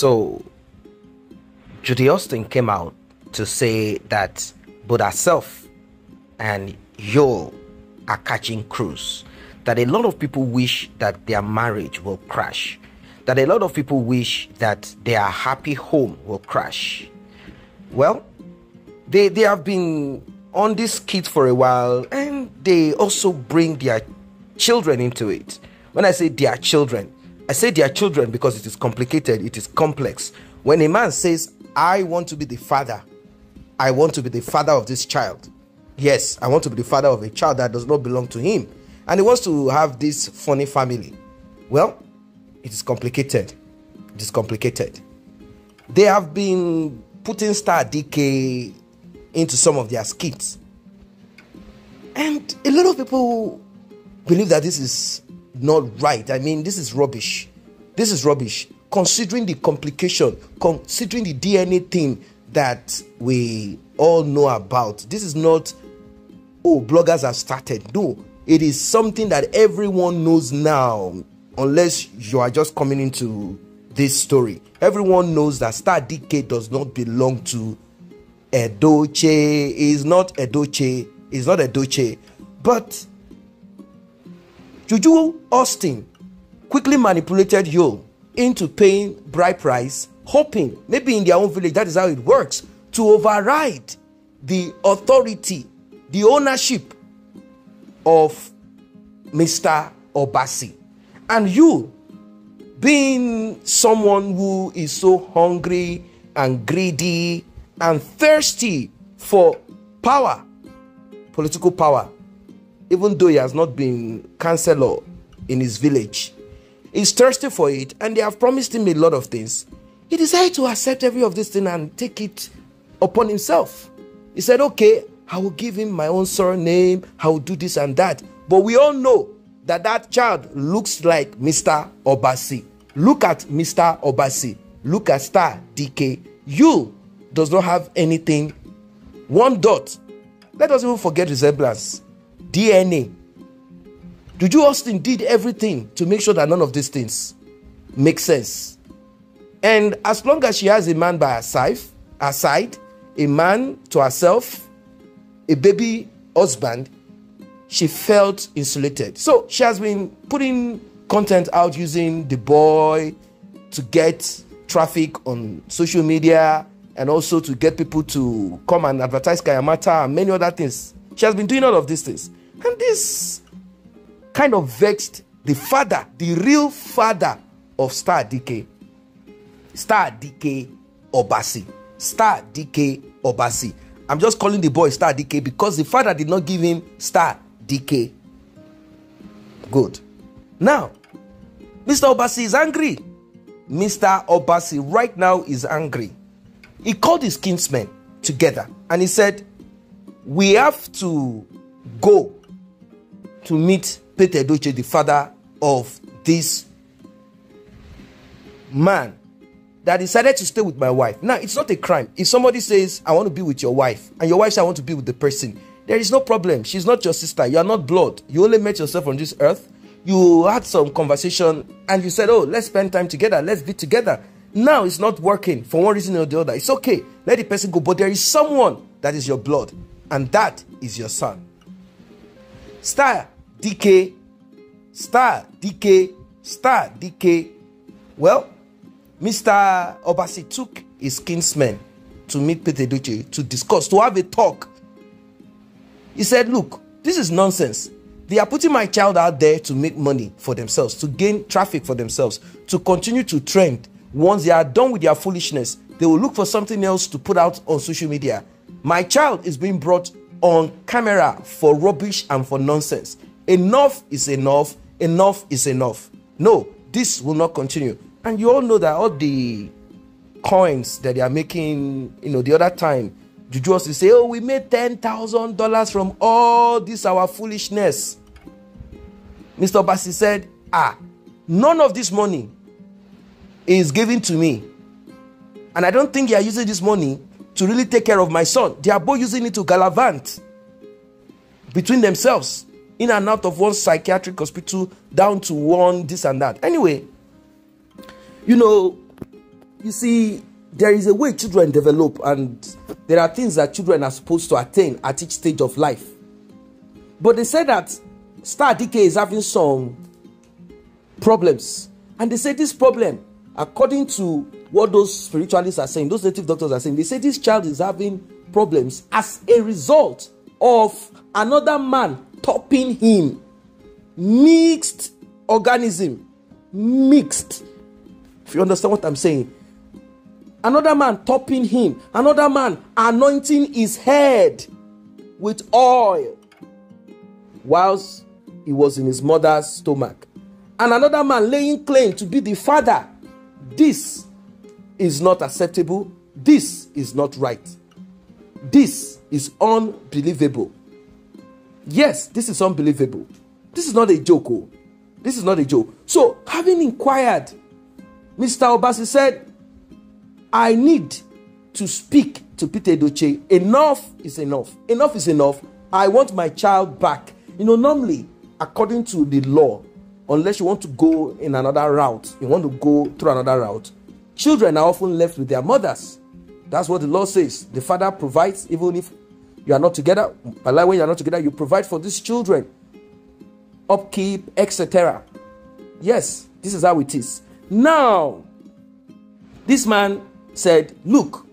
So, Judy Austin came out to say that both herself and Yul are catching cruise. That a lot of people wish that their marriage will crash. That a lot of people wish that their happy home will crash. Well, they, they have been on this kit for a while and they also bring their children into it. When I say their children, I say their children because it is complicated, it is complex. When a man says, I want to be the father, I want to be the father of this child. Yes, I want to be the father of a child that does not belong to him. And he wants to have this funny family. Well, it is complicated. It is complicated. They have been putting Star Dike into some of their skits. And a lot of people believe that this is not right. I mean, this is rubbish. This is rubbish. Considering the complication, considering the DNA thing that we all know about, this is not, oh, bloggers have started. No, it is something that everyone knows now, unless you are just coming into this story. Everyone knows that Star Dike does not belong to Edochie. Is not Edochie. Is not Edochie. But Juju Austin quickly manipulated Yul into paying bride price, hoping maybe in their own village that is how it works to override the authority, the ownership of Mr. Obasi. And you, being someone who is so hungry and greedy and thirsty for power, political power, even though he has not been councillor in his village. He's thirsty for it, and they have promised him a lot of things. He decided to accept every of this thing and take it upon himself. He said, Okay, I will give him my own surname, I will do this and that. But we all know that that child looks like Mr. Obasi. Look at Mr. Obasi. Look at Star Dike. Yul does not have anything. One dot. Let us even forget resemblance. DNA. Juju Austin did everything to make sure that none of these things make sense. And as long as she has a man by her side, her side, a man to herself, a baby husband, she felt insulated. So she has been putting content out using the boy to get traffic on social media and also to get people to come and advertise Kayamata and many other things. She has been doing all of these things. And this kind of vexed the father, the real father of Star Dike. Star Dike Obasi. Star Dike Obasi. I'm just calling the boy Star Dike because the father did not give him Star Dike. Good. Now, Mr. Obasi is angry. Mr. Obasi right now is angry. He called his kinsmen together and he said, We have to go to meet Peter Edochie, the father of this man that decided to stay with my wife. Now, it's not a crime. If somebody says, I want to be with your wife, and your wife says, I want to be with the person, there is no problem. She's not your sister. You are not blood. You only met yourself on this earth. You had some conversation and you said, Oh, let's spend time together. Let's be together. Now it's not working for one reason or the other. It's okay. Let the person go. But there is someone that is your blood, and that is your son. Star DK, star DK, star DK. Well, Mr. Obasi took his kinsmen to meet Peter Edochie to discuss, to have a talk. He said, Look, this is nonsense. They are putting my child out there to make money for themselves, to gain traffic for themselves, to continue to trend. Once they are done with their foolishness, they will look for something else to put out on social media. My child is being brought on camera for rubbish and for nonsense. Enough is enough. Enough is enough. No, this will not continue. And you all know that all the coins that they are making, you know, the other time, Juju to say, Oh, we made $10,000 from all this our foolishness. Mr. Obasi said, Ah, none of this money is given to me. And I don't think they are using this money to really take care of my son. They are both using it to gallivant between themselves, in and out of one psychiatric hospital, down to one this and that. Anyway, you know, you see, there is a way children develop, and there are things that children are supposed to attain at each stage of life. But they said that Star Dike is having some problems. And they say this problem, according to what those spiritualists are saying, those native doctors are saying, they say this child is having problems as a result of another man topping him. Mixed organism. Mixed. If you understand what I'm saying. Another man topping him. Another man anointing his head with oil whilst he was in his mother's stomach. And another man laying claim to be the father. This is not acceptable. This is not right. This is unbelievable. Yes, this is unbelievable. This is not a joke. Oh. This is not a joke. So, having inquired, Mr. Obasi said, I need to speak to Peter Edochie. Enough is enough. Enough is enough. I want my child back. You know, normally, according to the law, unless you want to go in another route, you want to go through another route, children are often left with their mothers. That's what the law says. The father provides, even if you are not together. But like when you are not together, you provide for these children, upkeep, etc. Yes, this is how it is. Now, this man said, Look,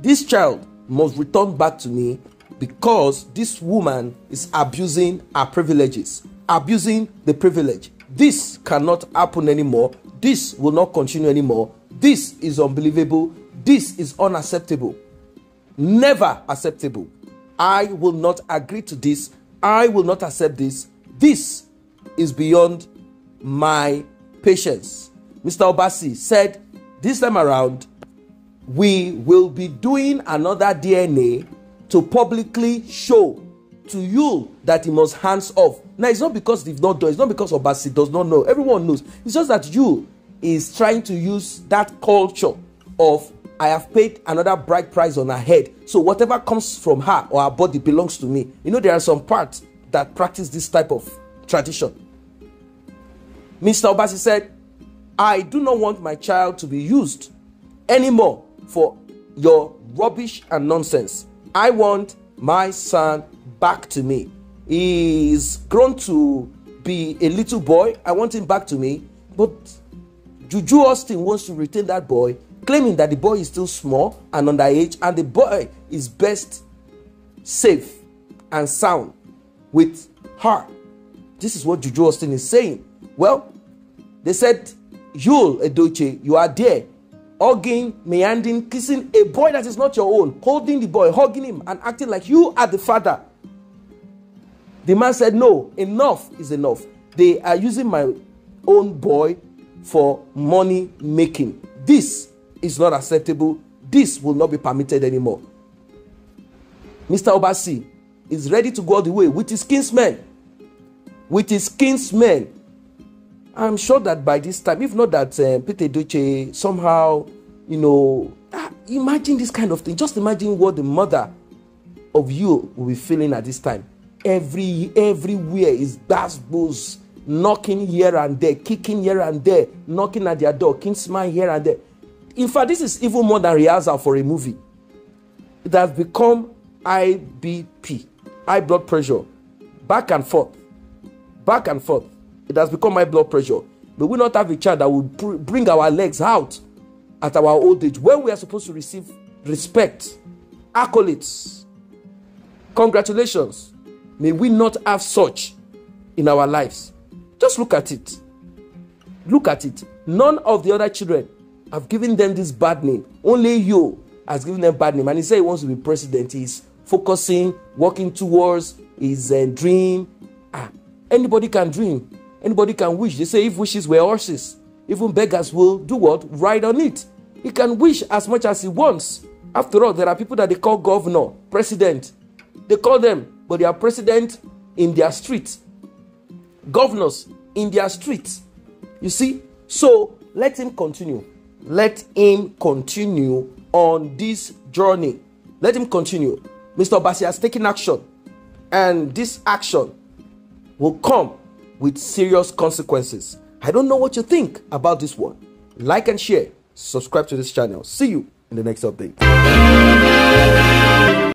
this child must return back to me because this woman is abusing her privileges, abusing the privilege. This cannot happen anymore. This will not continue anymore. This is unbelievable. This is unacceptable. Never acceptable. I will not agree to this. I will not accept this. This is beyond my patience. Mr. Obasi said this time around, we will be doing another DNA to publicly show to you that he must hands off. Now, it's not because they've not done, it's not because Obasi does not know. Everyone knows. It's just that Yul is trying to use that culture of I have paid another bright price on her head. So whatever comes from her or her body belongs to me. You know, there are some parts that practice this type of tradition. Mr. Obasi said, I do not want my child to be used anymore for your rubbish and nonsense. I want my son back to me. He's grown to be a little boy. I want him back to me. But Juju Austin wants to retain that boy, claiming that the boy is still small and underage, and the boy is best safe and sound with her. This is what Juju Austin is saying. Well, they said, Yul Edochie, you are there hugging, meandering, kissing a boy that is not your own, holding the boy, hugging him, and acting like you are the father. The man said, No, enough is enough. They are using my own boy for money making. This is not acceptable. This will not be permitted anymore. Mr. Obasi is ready to go all the way with his kinsmen. With his kinsmen I'm sure that by this time, if not that uh, Peter Edochie somehow, Yul know, ah, imagine this kind of thing. Just imagine what the mother of you will be feeling at this time. Every everywhere is bass knocking here and there, kicking here and there, knocking at their door, king smile here and there. In fact, this is even more than rehearsal for a movie. It has become IBP, high blood pressure, back and forth, back and forth. It has become my blood pressure. May we not have a child that will bring our legs out at our old age when we are supposed to receive respect, accolades, congratulations. May we not have such in our lives. Just look at it. Look at it. None of the other children have given them this bad name. Only Yul has given them bad name. And he said he wants to be president. He's focusing, working towards his uh, dream. Ah, anybody can dream. Anybody can wish. They say if wishes were horses, even beggars will do what? Ride on it. He can wish as much as he wants. After all, there are people that they call governor, president. They call them, but they are president in their street. Governors in their street. You see? So let him continue. Let him continue on this journey. Let him continue. Mr. Obasi has taken action, and this action will come with serious consequences. I don't know what you think about this one. Like and share. subscribe to this channel. See you in the next update.